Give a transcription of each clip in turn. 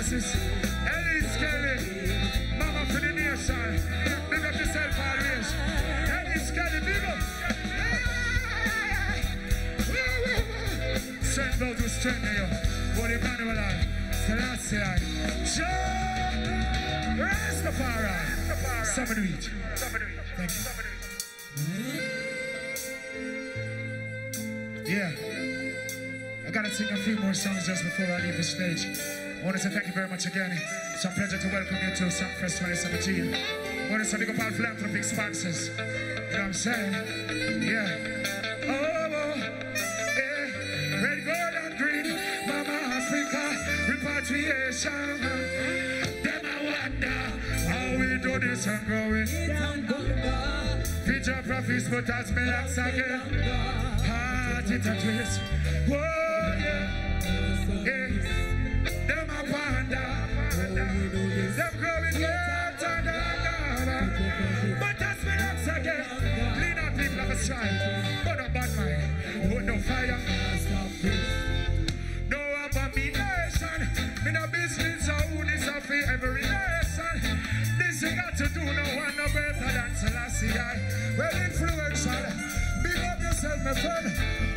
That's this. Ellie Skelly. Mama for the nation. Big up yourself always. Ellie Skelly, big up. Strength out to strengthen you. What Emmanuel I. Selassie I. Show. Rastafari. Some do it. Thank you. Yeah. I gotta sing a few more songs just before I leave the stage. I want to say thank you very much again. It's a pleasure to welcome you to Sumfest 2017. I want to say big up all philanthropic sponsors. You know what I'm saying? Yeah. Oh, oh. Red, gold, and green. Mama Africa, repatriation. Them I wonder how we do this and growing. Future profits, but as me again. Heart it a twist. Whoa, stripe. But a bad mind. Put no fire. No abomination. In a business own is a for every nation. This you got to do no one no better than Selassie I. Well influential. Big up yourself, my friend.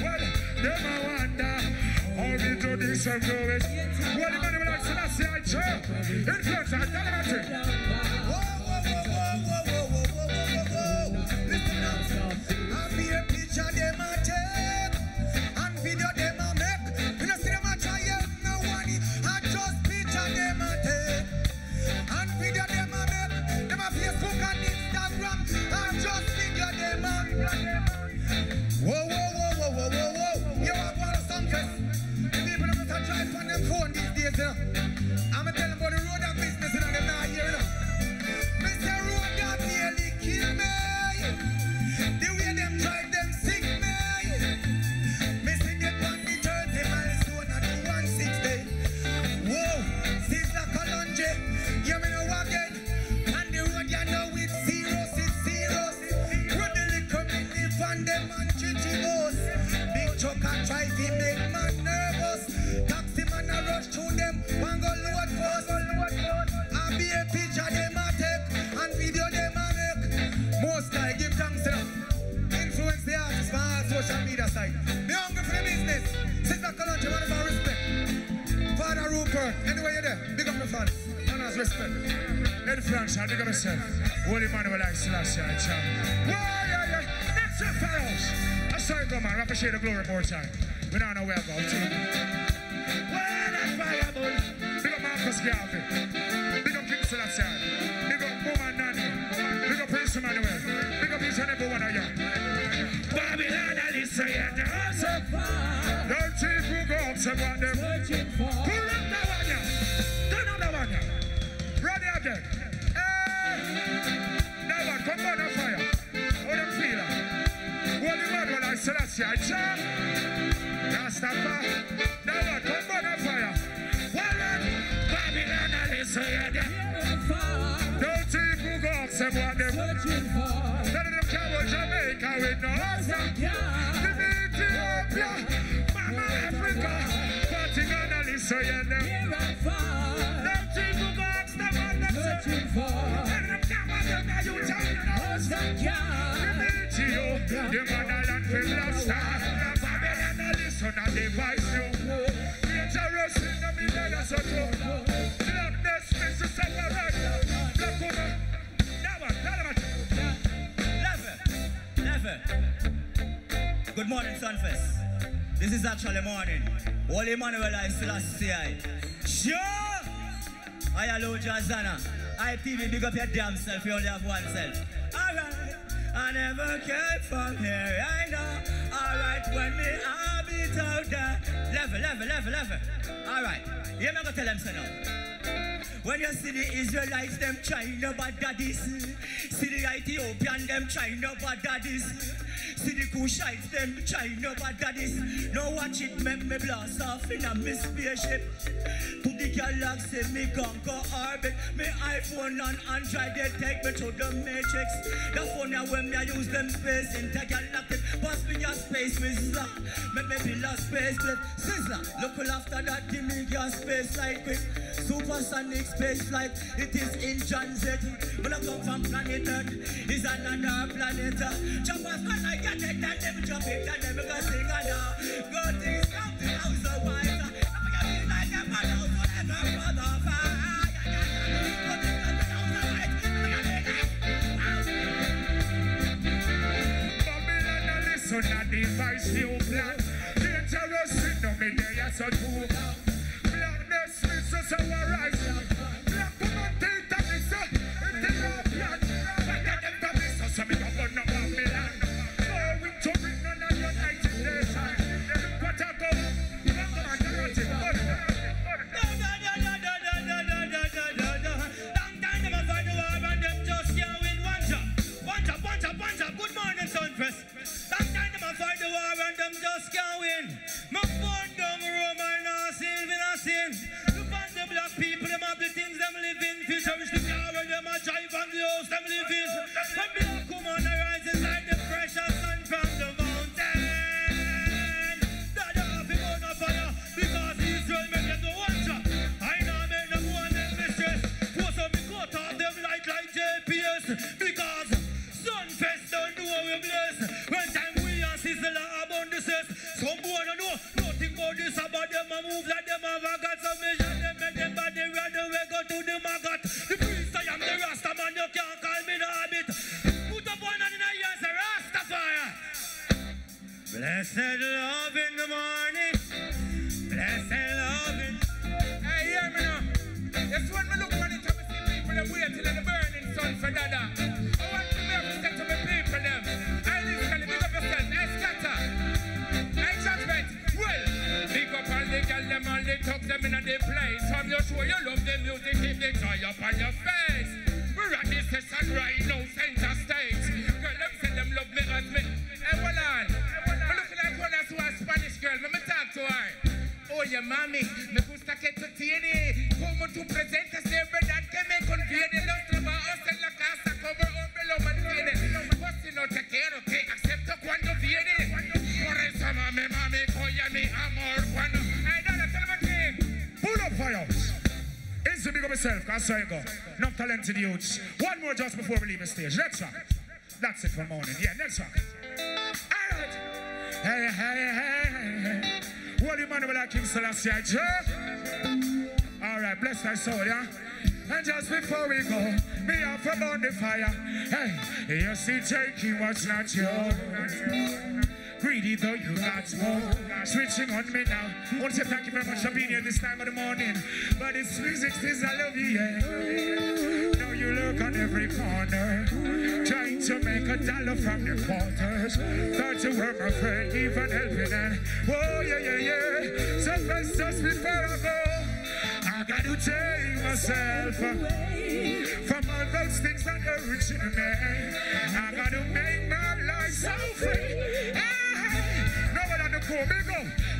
Well, them I wonder how we do this and do it. Well, the man like Selassie I sure. Influential, tell him them and chichigos. Big truck and drive he make man nervous. Taxi man a rush through them, one go load first. And be a picture them a take and video them a make. Most I give thanks to them. Influence the artists from all social media side. Me hungry for the business. Sizzla Kalonji, man of respect. Father Rupert, anyway you're there, big up the fans. Has respect. Influential, big up yourself. Holy like Selassie I champ. Whoa, yeah, yeah. Next up, fellows. I saw it go, man. Appreciate the glory more time. We don't know where I'm going to. That fireball. Big up Marcus Garvey. Big up King Selassie. Big up Woman Nanny. Big up Prince Emmanuel. Big up each and every one of you. Babylon, the answer. Don't who go up, say what them. Will I Selassie, Rastafari. Now what? Come a fire. Well, then, Babylon, Alicia, and the Don't go up, say what them. None of them can go Jamaica with no answer. Live Ethiopia, Mama Africa, parting on a list, so you know. Them people go ask them what them say. None of them can go Jamaica, you tell me no. Live Ethiopia, the motherland Good morning, Sumfest. This is actually morning. Holy Emmanuel I Selassie I. Sure! I hello Jazana. ITV, big up your damn self. You only have one self. Alright. I never cared from here. I know. Alright, when me I out. Level, level, level, level. Alright. You me go tell them so now. When you see the Israelites, them trying to bad daddies. See the Ethiopian, them trying to bad daddies. See the cool Kushites, them trying to bad daddies. Now watch it, make me blast off in a me spaceship. To the galaxy, me conquer orbit. Me iPhone and Android, they take me to the matrix. The phone now when me I use them space intergalactic. Pass me your space, me Sizzla. Make me be a space clip. Sizzla, look after that, give me your space light quick. Supersonic space flight, it is in transit. When I come from planet Earth, is another planet. Jump off, man, I get it, and jump it, and them go sing now. Go things come to house of wise. I'm gonna be like a plan. Dangerous sin no me there as a tool. And the live in. The black woman arises like the precious sun from the mountain. That off him on a fire because Israel make them the watcher. I know make them one them mistress. On me cut off them light like JPS because Sumfest don't do what we bless. When time we and sizzle are about the cess. Some boy don't know nothing about this about them a move like them have a got some measure them make them body run away go to the maggot. Blessed love in the morning. Blessed love in Hey, hear me now. Yes, when me look on it, I see people them waiting in the burning sun for dada. I want to be able to say to my people them. I listen, big up yourself. Hey, scatter. Hey, judgment. Well, big up all the girl them, all the thugs them in the place. From your show, you love the music, keep the joy up on your mami, me gusta que tú tienes Como tú presentas de verdad que me conviene Los trabajos en la casa como hombre lo mantiene Pues si no te quiero te acepto cuando viene Por eso mami, mami, oye mi amor cuando Ay, dale, tell again Pull up for us. Instantly big up myself, cause so go. Enough talented youths. One more just before we leave the stage. Next one. That's it for morning. Yeah, next one. Alright. Hey, hey, hey, hey, hey. Holy King Joe. Alright, bless thy soul, yeah? And just before we go, me to burn the fire. Hey, you see, taking what's not yours. Greedy though you got more. Switching on me now. I want to say thank you very much for being here this time of the morning. But it's 360s, I love you, yeah. You look on every corner. Trying to make a dollar from the quarters. Thought you were my friend, even helping and whoa, yeah, yeah, yeah. So first, just before I go, I got to take myself from all those things that me. I got to make my life so free. Hey, no one on the cool.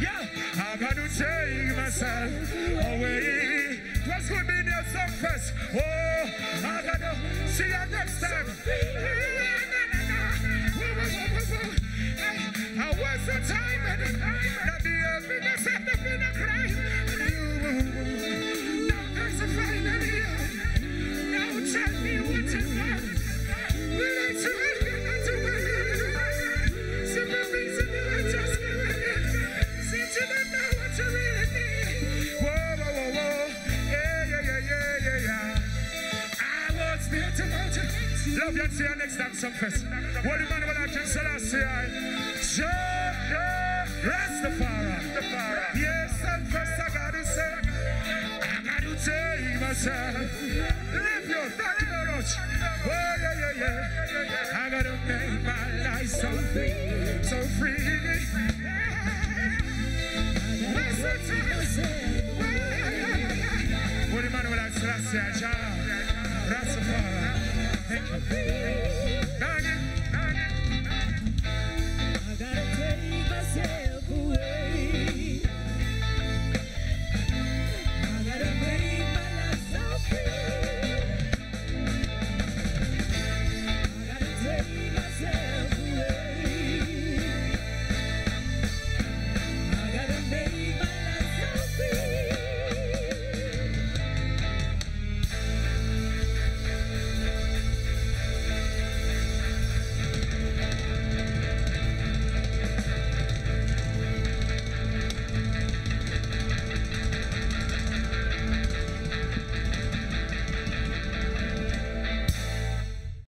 Yeah, I got to take myself away. Was good first. Oh, I got to see you next time. And see you next time, Sumfest. What the man will I can Selassie? Sure, Rastafari. Yes, Sumfest, I gotta say. I gotta take myself.